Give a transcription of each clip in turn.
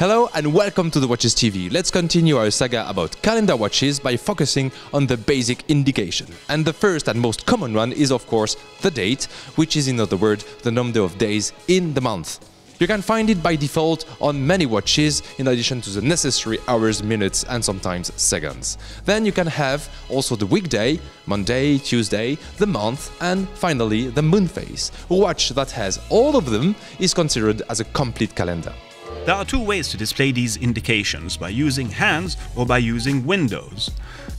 Hello and welcome to the Watches TV. Let's continue our saga about calendar watches by focusing on the basic indication. And the first and most common one is of course the date, which is in other words the number of days in the month. You can find it by default on many watches in addition to the necessary hours, minutes and sometimes seconds. Then you can have also the weekday, Monday, Tuesday, the month and finally the moon phase. A watch that has all of them is considered as a complete calendar. There are two ways to display these indications, by using hands or by using windows.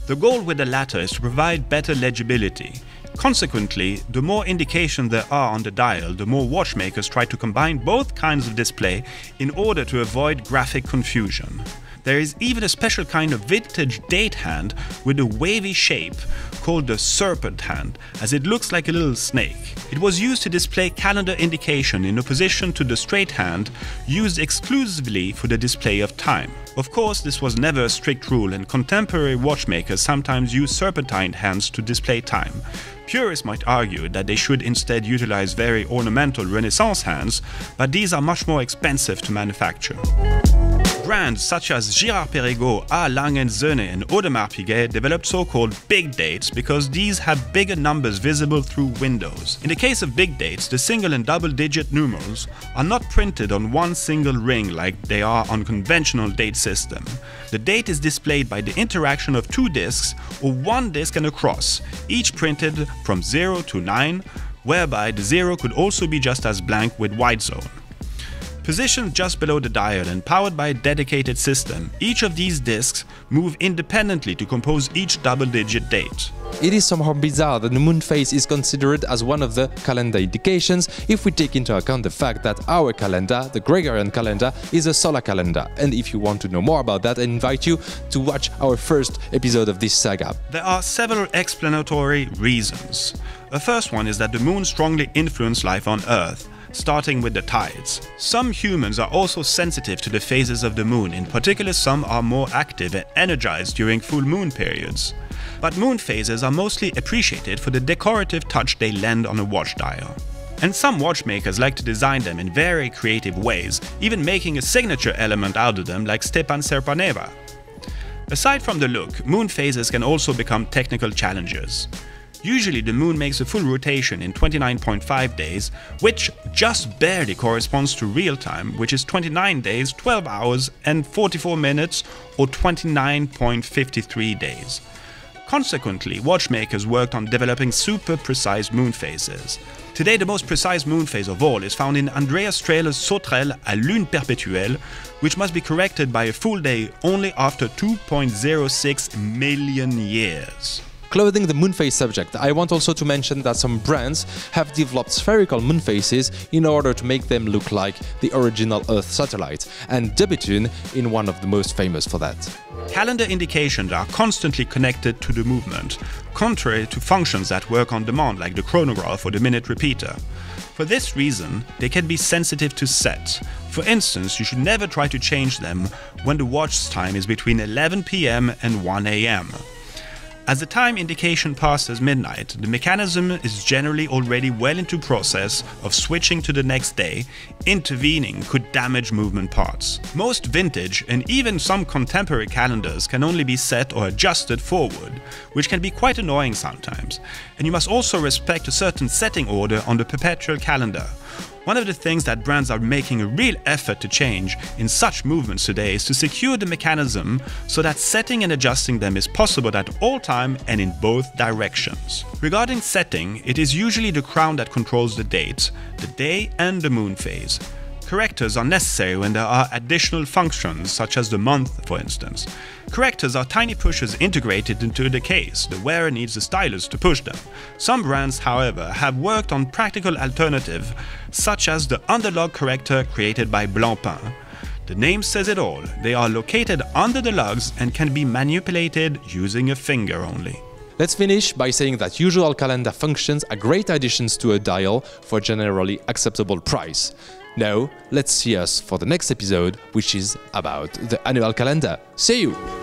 The goal with the latter is to provide better legibility. Consequently, the more indication there are on the dial, the more watchmakers try to combine both kinds of display in order to avoid graphic confusion. There is even a special kind of vintage date hand with a wavy shape called the serpent hand, as it looks like a little snake. It was used to display calendar indication in opposition to the straight hand used exclusively for the display of time. Of course, this was never a strict rule and contemporary watchmakers sometimes use serpentine hands to display time. Purists might argue that they should instead utilize very ornamental Renaissance hands, but these are much more expensive to manufacture. Brands such as Girard-Perregaux, A. Lange & Söhne and Audemars Piguet developed so-called big dates because these have bigger numbers visible through windows. In the case of big dates, the single and double-digit numerals are not printed on one single ring like they are on conventional date system. The date is displayed by the interaction of two discs or one disc and a cross, each printed from 0 to 9, whereby the 0 could also be just as blank with white zone. Positioned just below the dial and powered by a dedicated system, each of these disks move independently to compose each double-digit date. It is somehow bizarre that the moon phase is considered as one of the calendar indications if we take into account the fact that our calendar, the Gregorian calendar, is a solar calendar. And if you want to know more about that, I invite you to watch our first episode of this saga. There are several explanatory reasons. The first one is that the moon strongly influenced life on Earth starting with the tides. Some humans are also sensitive to the phases of the moon, in particular some are more active and energized during full moon periods. But moon phases are mostly appreciated for the decorative touch they lend on a watch dial. And some watchmakers like to design them in very creative ways, even making a signature element out of them like Stepan Sarpaneva. Aside from the look, moon phases can also become technical challenges. Usually the moon makes a full rotation in 29.5 days, which just barely corresponds to real time, which is 29 days, 12 hours and 44 minutes or 29.53 days. Consequently, watchmakers worked on developing super precise moon phases. Today the most precise moon phase of all is found in Andreas Strehler's Sauterelle à lune perpétuelle, which must be corrected by a full day only after 2.06 million years. Clothing the moon phase subject, I want also to mention that some brands have developed spherical moon phases in order to make them look like the original Earth satellite, and DeBethune in one of the most famous for that. Calendar indications are constantly connected to the movement, contrary to functions that work on demand like the chronograph or the minute repeater. For this reason, they can be sensitive to set. For instance, you should never try to change them when the watch time is between 11 pm and 1 am. As the time indication passes midnight, the mechanism is generally already well into process of switching to the next day, intervening could damage movement parts. Most vintage and even some contemporary calendars can only be set or adjusted forward, which can be quite annoying sometimes, and you must also respect a certain setting order on the perpetual calendar, one of the things that brands are making a real effort to change in such movements today is to secure the mechanism so that setting and adjusting them is possible at all time and in both directions. Regarding setting, it is usually the crown that controls the date, the day and the moon phase. Correctors are necessary when there are additional functions, such as the month, for instance. Correctors are tiny pushers integrated into the case, the wearer needs a stylus to push them. Some brands, however, have worked on practical alternatives, such as the underlug corrector created by Blancpain. The name says it all, they are located under the lugs and can be manipulated using a finger only. Let's finish by saying that usual calendar functions are great additions to a dial for generally acceptable price. Now, let's see us for the next episode, which is about the annual calendar. See you!